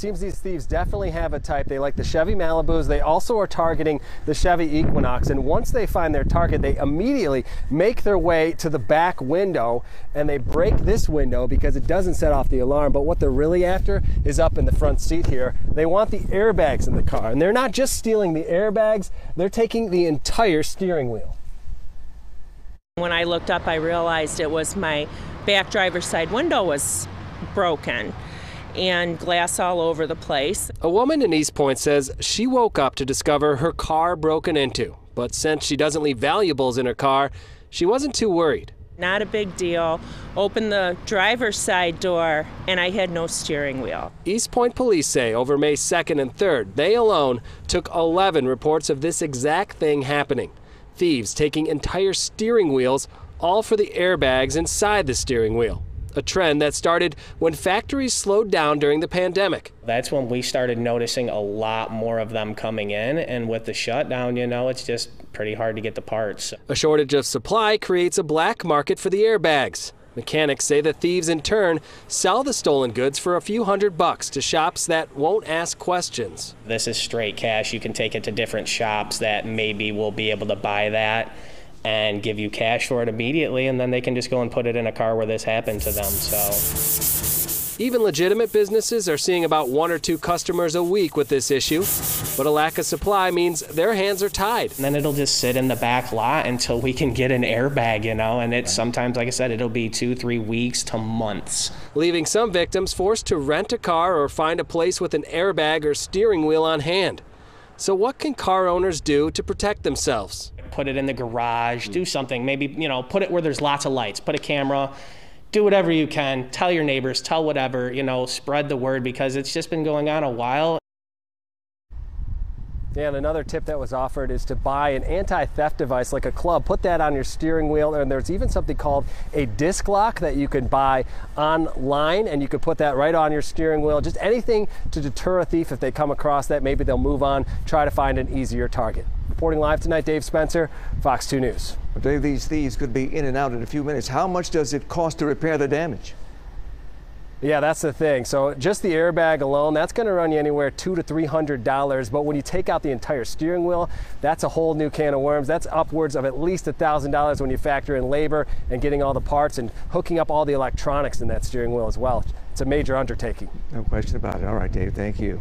seems these thieves definitely have a type. They like the Chevy Malibus. They also are targeting the Chevy Equinox. And once they find their target, they immediately make their way to the back window and they break this window because it doesn't set off the alarm. But what they're really after is up in the front seat here. They want the airbags in the car. And they're not just stealing the airbags, they're taking the entire steering wheel. When I looked up, I realized it was my back driver's side window was broken and glass all over the place. A woman in Eastpointe says she woke up to discover her car broken into, but since she doesn't leave valuables in her car, she wasn't too worried. Not a big deal. Opened the driver's side door and I had no steering wheel. Eastpointe police say over May 2nd and 3rd, they alone took 11 reports of this exact thing happening. Thieves taking entire steering wheels, all for the airbags inside the steering wheel a trend that started when factories slowed down during the pandemic. That's when we started noticing a lot more of them coming in, and with the shutdown, you know, it's just pretty hard to get the parts. A shortage of supply creates a black market for the airbags. Mechanics say the thieves in turn sell the stolen goods for a few hundred bucks to shops that won't ask questions. This is straight cash. You can take it to different shops that maybe will be able to buy that and give you cash for it immediately, and then they can just go and put it in a car where this happened to them. So. Even legitimate businesses are seeing about one or two customers a week with this issue, but a lack of supply means their hands are tied. And then it'll just sit in the back lot until we can get an airbag, you know, and it's sometimes, like I said, it'll be two, three weeks to months. Leaving some victims forced to rent a car or find a place with an airbag or steering wheel on hand. So, what can car owners do to protect themselves? Put it in the garage, do hmm. something. Maybe, you know, put it where there's lots of lights, put a camera, do whatever you can, tell your neighbors, tell whatever, you know, spread the word because it's just been going on a while. And another tip that was offered is to buy an anti-theft device like a club. Put that on your steering wheel, and there's even something called a disc lock that you can buy online, and you can put that right on your steering wheel. Just anything to deter a thief if they come across that. Maybe they'll move on, try to find an easier target. Reporting live tonight, Dave Spencer, Fox 2 News. Dave, these thieves could be in and out in a few minutes. How much does it cost to repair the damage? Yeah, that's the thing. So just the airbag alone, that's going to run you anywhere two to three hundred dollars. But when you take out the entire steering wheel, that's a whole new can of worms. That's upwards of at least a thousand dollars when you factor in labor and getting all the parts and hooking up all the electronics in that steering wheel as well. It's a major undertaking. No question about it. All right, Dave. Thank you.